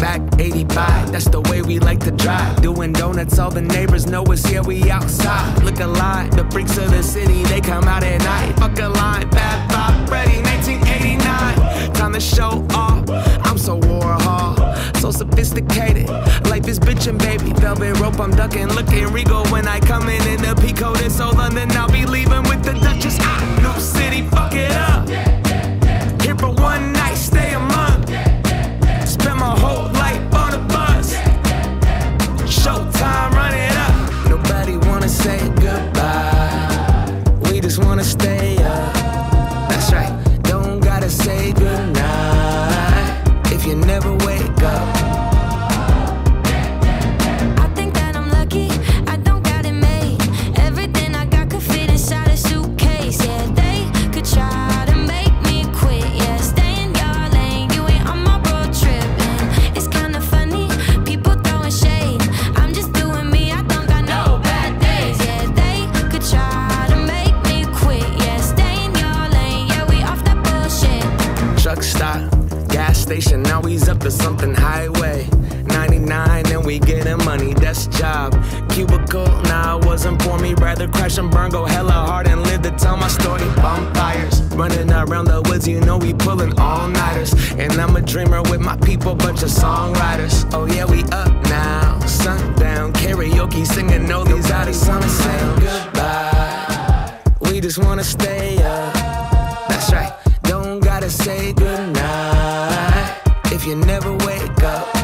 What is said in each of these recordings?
back 85. That's the way we like to drive. Doing donuts, all the neighbors know us. Yeah, we outside. Look alive, the freaks of the city, they come out at night. Fuck a line, bad vibe, ready, 1989. Time to show off. I'm so Warhol, so sophisticated. Life is bitchin', baby. Velvet rope, I'm ducking. Looking regal when I come in in the peacoat. It's so London, I'll be leaving with the Duchess. I know station, now he's up to something highway. 99 and we getting money, that's job. Cubicle, nah, wasn't for me. Rather crash and burn, go hella hard and live to tell my story. Bonfires, running around the woods, you know we pulling all nighters. And I'm a dreamer with my people, bunch of songwriters. Oh yeah, we up now. Sundown, karaoke, singing all these out of say goodbye. We just wanna stay up. That's right. Don't gotta say goodnight if you never wake up.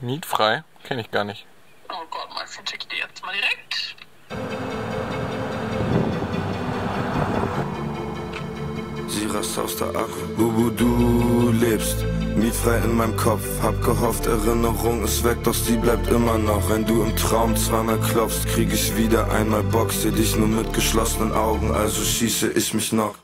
Mietfrei? Kenne ich gar nicht. Oh Gott, Max, check ich dir jetzt mal direkt. Sie rast aus der Akku. Bubu, du lebst. Mietfrei in meinem Kopf. Hab gehofft, Erinnerung ist weg, doch sie bleibt immer noch. Wenn du im Traum zweimal klopfst, krieg ich wieder einmal Bock. Seh dich nur mit geschlossenen Augen, also schieße ich mich noch.